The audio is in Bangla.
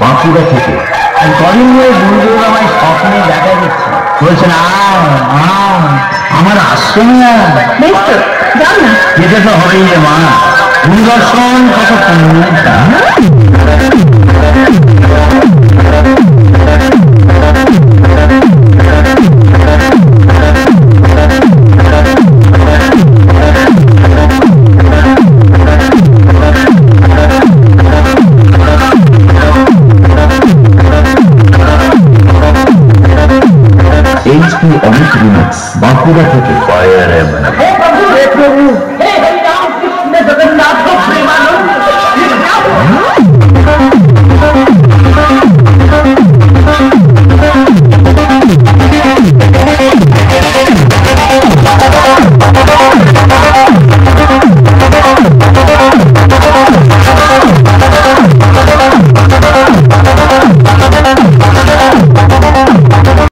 বাঁকুড়া থেকে। আর কদিন ধরে গুরুদেব আমায় স্বপ্নে দেখা দিচ্ছে বলছেন আমার আশ্রমে বেশ তো যাও না। যেতে তো হবেই রে মা। দূরদর্শন কত পুণ্যতা Omik Remix Bakuda Tokyo Fire Emblem.